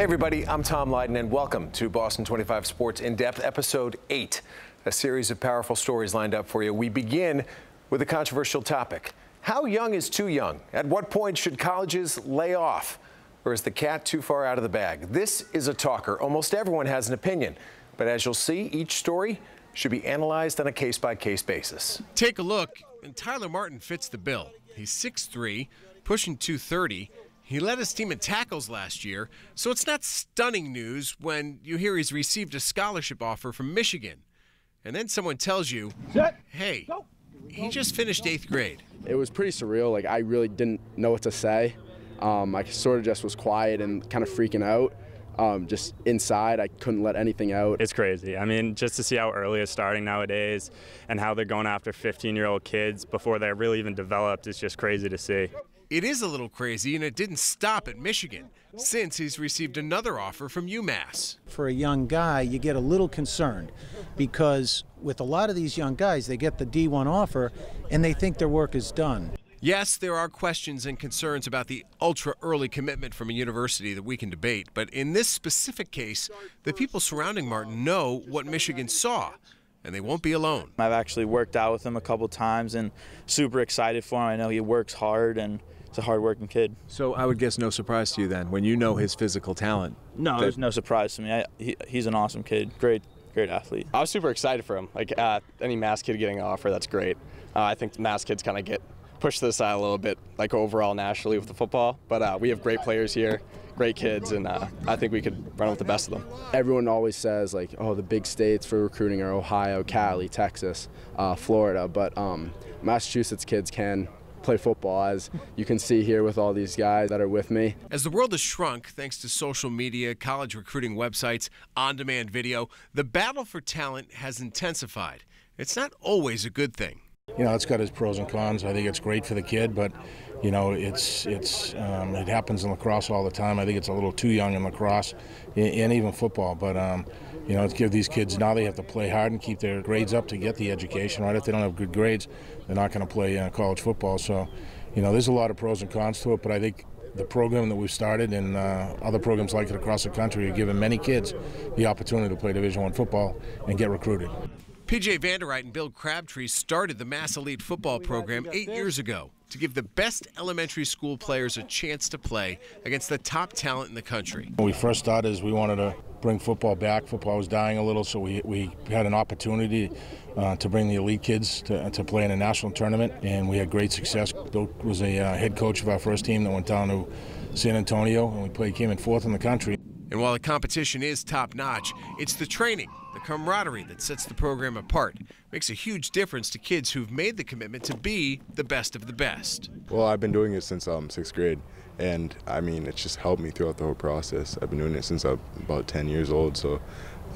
Hey, everybody, I'm Tom Leyden, and welcome to Boston 25 Sports In Depth, Episode 8, a series of powerful stories lined up for you. We begin with a controversial topic How young is too young? At what point should colleges lay off? Or is the cat too far out of the bag? This is a talker. Almost everyone has an opinion. But as you'll see, each story should be analyzed on a case by case basis. Take a look, and Tyler Martin fits the bill. He's 6'3, pushing 230. He led his team in tackles last year, so it's not stunning news when you hear he's received a scholarship offer from Michigan. And then someone tells you, hey, he just finished eighth grade. It was pretty surreal. Like, I really didn't know what to say. Um, I sort of just was quiet and kind of freaking out. Um, just inside, I couldn't let anything out. It's crazy. I mean, just to see how early it's starting nowadays and how they're going after 15 year old kids before they're really even developed is just crazy to see. It is a little crazy, and it didn't stop at Michigan, since he's received another offer from UMass. For a young guy, you get a little concerned because with a lot of these young guys, they get the D1 offer and they think their work is done. Yes, there are questions and concerns about the ultra early commitment from a university that we can debate, but in this specific case, the people surrounding Martin know what Michigan saw, and they won't be alone. I've actually worked out with him a couple times and super excited for him. I know he works hard and he's a hardworking kid. So I would guess no surprise to you then when you know his physical talent. No, there's no surprise to me. I, he, he's an awesome kid. Great, great athlete. I was super excited for him. Like uh, any Mass kid getting an offer, that's great. Uh, I think Mass kids kind of get pushed to the side a little bit, like overall nationally with the football. But uh, we have great players here, great kids, and uh, I think we could run with the best of them. Everyone always says, like, oh, the big states for recruiting are Ohio, Cali, Texas, uh, Florida. But um, Massachusetts kids can play football, as you can see here with all these guys that are with me. As the world has shrunk thanks to social media, college recruiting websites, on demand video, the battle for talent has intensified. It's not always a good thing. You know, it's got its pros and cons. I think it's great for the kid, but you know, it's it's um, it happens in lacrosse all the time. I think it's a little too young in lacrosse and even football. But um, you know, to give these kids now they have to play hard and keep their grades up to get the education. Right? If they don't have good grades, they're not going to play uh, college football. So, you know, there's a lot of pros and cons to it. But I think the program that we've started and uh, other programs like it across the country are giving many kids the opportunity to play Division One football and get recruited. PJ Vanderite and Bill Crabtree started the Mass Elite football program eight years ago to give the best elementary school players a chance to play against the top talent in the country. When we first started, is we wanted to bring football back. Football was dying a little, so we, we had an opportunity uh, to bring the elite kids to, to play in a national tournament, and we had great success. Bill was a uh, head coach of our first team that went down to San Antonio, and we played, came in fourth in the country. And while the competition is top notch, it's the training, the camaraderie that sets the program apart. Makes a huge difference to kids who've made the commitment to be the best of the best. Well, I've been doing it since um, sixth grade, and I mean, it's just helped me throughout the whole process. I've been doing it since I'm about 10 years old, so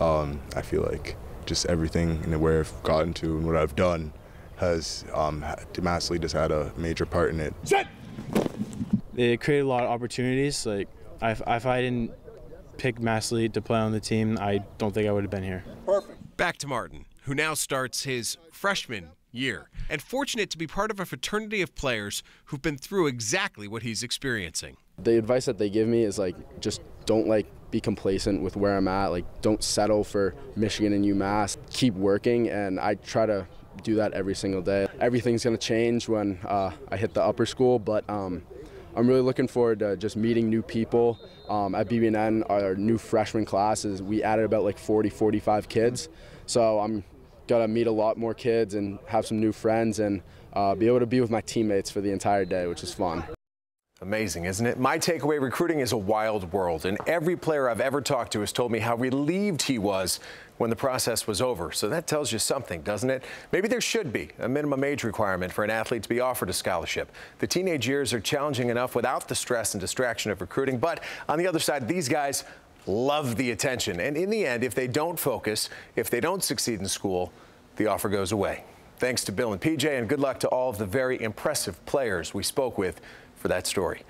um, I feel like just everything and where I've gotten to and what I've done has um, massively just had a major part in it. It created a lot of opportunities. Like, if, if I didn't picked Mass Elite to play on the team, I don't think I would have been here. Perfect. Back to Martin, who now starts his freshman year, and fortunate to be part of a fraternity of players who've been through exactly what he's experiencing. The advice that they give me is like, just don't like be complacent with where I'm at. Like, don't settle for Michigan and UMass. Keep working, and I try to do that every single day. Everything's going to change when uh, I hit the upper school, but um, I'm really looking forward to just meeting new people. Um, at BBN, our new freshman classes, we added about like 40, 45 kids. So I'm gonna meet a lot more kids and have some new friends and uh, be able to be with my teammates for the entire day, which is fun. Amazing, isn't it? My takeaway recruiting is a wild world, and every player I've ever talked to has told me how relieved he was when the process was over. So that tells you something, doesn't it? Maybe there should be a minimum age requirement for an athlete to be offered a scholarship. The teenage years are challenging enough without the stress and distraction of recruiting, but on the other side, these guys love the attention. And in the end, if they don't focus, if they don't succeed in school, the offer goes away. Thanks to Bill and PJ, and good luck to all of the very impressive players we spoke with for that story.